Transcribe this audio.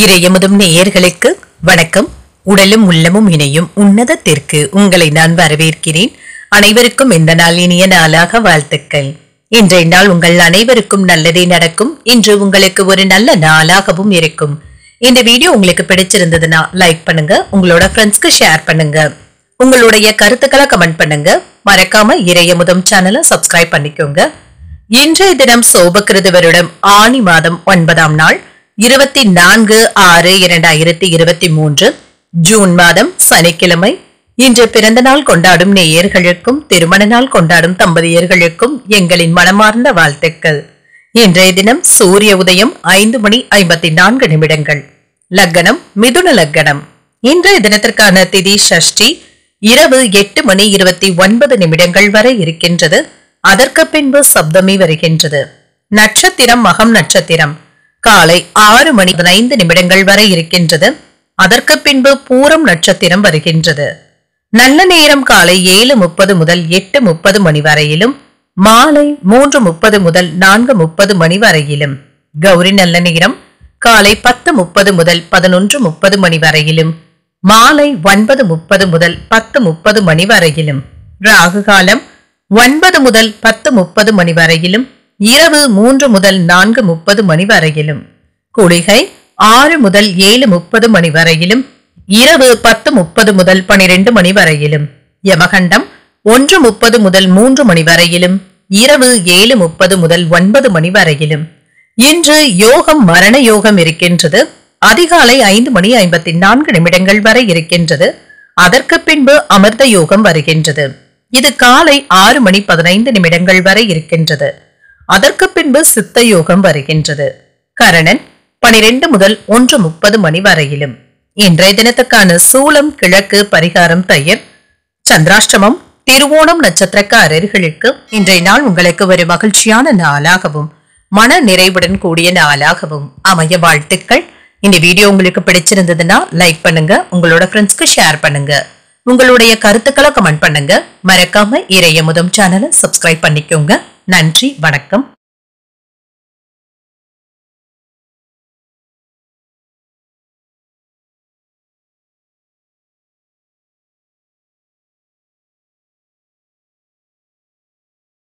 இறையமுதும் நேயர்களுக்கு வணக்கம். உடலும் உள்ளமும் இணையும் உன்னதத்திற்கு உங்களை நான் வரவேற்கிறேன். அனைவருக்கும் இந்த நாள் இனிய நாளாக வாழ்த்துக்கள். இன்றைய நாள் உங்கள் அனைவருக்கும் நல்லதே நடக்கும். இன்று உங்களுக்கு ஒரு நல்ல நாளாகவும் இருக்கும். இந்த வீடியோ உங்களுக்கு பிடிச்சிருந்ததுன்னா லைக் பண்ணுங்க. உங்களோட ஃப்ரெண்ட்ஸ்க்கு ஷேர் பண்ணுங்க. உங்களுடைய கருத்துக்களை கமெண்ட் பண்ணுங்க. மறக்காம இறையமுதம் சேனலை சப்ஸ்கிரைப் பண்ணிக்கோங்க. இன்றைய தினம் சோபகிருதவருடன் ஆனி மாதம் ஒன்பதாம் நாள். இருபத்தி நான்கு ஆறு இரண்டாயிரத்தி இருபத்தி மூன்று ஜூன் மாதம் சனிக்கிழமை. இன்று பிறந்த நாள் கொண்டாடும் நேயர்களுக்கும் திருமண நாள் கொண்டாடும் தம்பதியர்களுக்கும் எங்களின் மனமார்ந்த வாழ்த்துக்கள். இன்றைய தினம் சூரிய உதயம் ஐந்து மணி ஐம்பத்தி நான்கு நிமிடங்கள். லக்கணம் மிதுன லக்கணம். இன்றைய தினத்திற்கான திதி ஷஷ்டி இரவு எட்டு மணி இருபத்தி ஒன்பது நிமிடங்கள் வரை இருக்கின்றது. அதற்கு பின்பு சப்தமி வருகின்றது. நட்சத்திரம் மகம் நட்சத்திரம். காலை ஆறு மணி பதினைந்து நிமிடங்கள் வரை இருக்கின்றது. அதற்கு பின்பு பூரம் நட்சத்திரம் வருகின்றது. நல்ல நேரம் காலை ஏழு முப்பது முதல் எட்டு முப்பது மணி வரையிலும் மாலை மூன்று முப்பது முதல் நான்கு முப்பது மணி வரையிலும் கௌரி நல்ல நேரம் காலை பத்து முப்பது முதல் பதினொன்று முப்பது மணி வரையிலும் மாலை ஒன்பது முப்பது முதல் பத்து முப்பது மணி வரையிலும் ராகு காலம் ஒன்பது முதல் பத்து முப்பது மணி வரையிலும் இரவு மூன்று முதல் நான்கு முப்பது மணி வரையிலும். குளிகை ஆறு முதல் ஏழு முப்பது மணி வரையிலும். இரவு பத்து முப்பது முதல் பனிரெண்டு மணி வரையிலும். யமகண்டம் ஒன்று முப்பது முதல் மூன்று மணி வரையிலும். இரவு ஏழு முப்பது முதல் ஒன்பது மணி வரையிலும். இன்று யோகம் மரண யோகம் இருக்கின்றது. அதிகாலை ஐந்து மணி ஐம்பத்தி நான்கு நிமிடங்கள் வரை இருக்கின்றது. அதற்கு பின்பு அமிர்த யோகம் வருகின்றது. இது காலை ஆறு மணி பதினைந்து நிமிடங்கள் வரை இருக்கின்றது. அதற்கு பின்பு சித்த யோகம் வருகின்றது. கரணன் பனிரெண்டு முதல் ஒன்று முப்பது மணி வரையிலும். இன்றைய தினத்துக்கான சூளம் கிழக்கு பரிகாரம் பெயர் சந்திராஷ்டமம் திருவோணம் நட்சத்திரக்காரர்களுக்கு இன்றைய நாள் உங்களுக்கு ஒரு மகிழ்ச்சியான நாளாகவும் மன நிறைவுடன் கூடிய நாளாகவும் அமைய வாழ்த்துக்கள். இந்த வீடியோ உங்களுக்கு பிடிச்சிருந்ததுன்னா லைக் பண்ணுங்க உங்களோட ஃப்ரெண்ட்ஸ்க்கு ஷேர் பண்ணுங்க. உங்களுடைய கருத்துக்களை கமெண்ட் பண்ணுங்க. மறக்காம இறைய முதம் சேனலை சப்ஸ்கிரைப் பண்ணிக்கோங்க. நன்றி வணக்கம்.